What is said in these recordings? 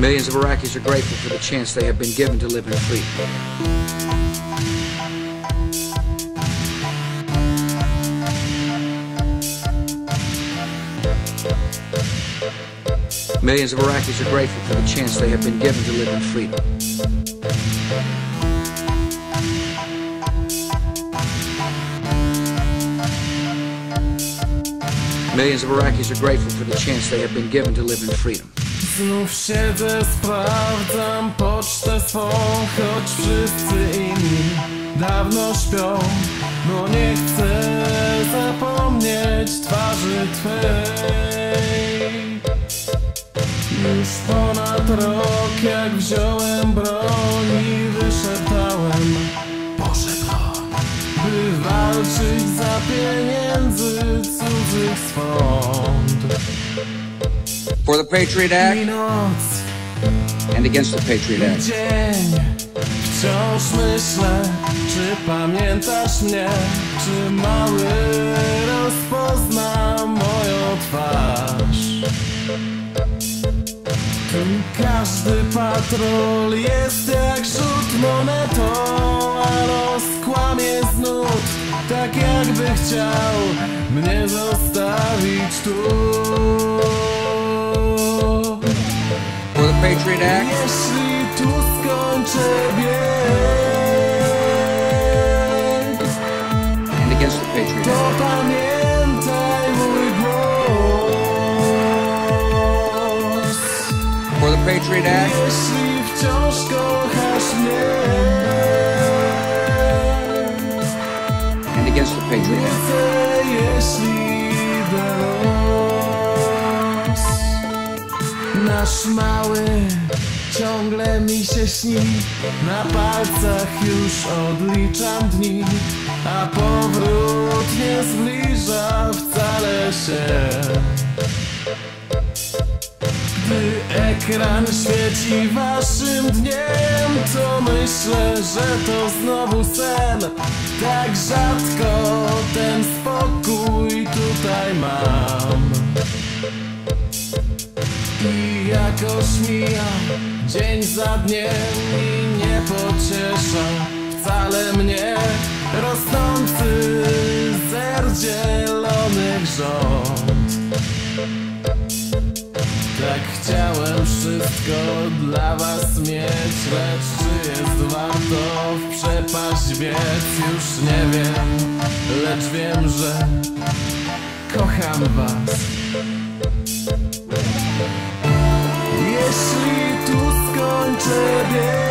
Millions of Iraqis are grateful for the chance they have been given to live in freedom. Millions of Iraqis are grateful for the chance they have been given to live in freedom. Millions of Iraqis are grateful for the chance they have been given to live in freedom. Znów siedzę, sprawdzam pocztę swą Choć wszyscy inni dawno śpią. Bo nie chcę zapomnieć twarzy Twej. Już ponad rok jak wziąłem broń i wyszeptałem. Boże By walczyć za pieniędzy cudzych swąd For the Patriot Act and against the Patriot Act. Wciąż myślę, czy pamiętasz mnie? Czy mały rozpozna moją twarz? Każdy patrol jest jak rzut monetą A los kłamie znów Tak jakby chciał mnie zostawić tu Patriot Act jeśli tu skończę bieg, and against the Patriot Act. For the Patriot Act Jeśli wciąż kochasz mnie, and against the Patriot Act. Nasz mały ciągle mi się śni. Na palcach już odliczam dni A powrót nie zbliża wcale się. Gdy ekran świeci waszym dniem To myślę, że to znowu sen. Tak rzadko ten spokój tutaj mam i jakoś mija dzień za dniem i nie pociesza wcale mnie rosnący zer zielonych rząd. Tak chciałem wszystko dla was mieć, lecz czy jest warto w przepaść biec? Już nie wiem, lecz wiem, że kocham was. Jeśli tu skończę bieg,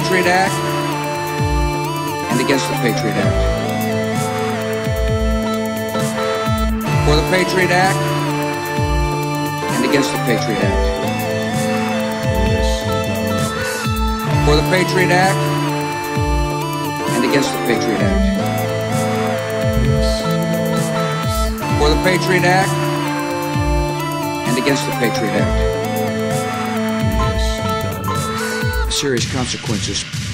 Patriot Act and against the Patriot Act. For the Patriot Act and against the Patriot Act. For the Patriot Act and against the Patriot Act. For the Patriot Act and against the Patriot Act. Serious consequences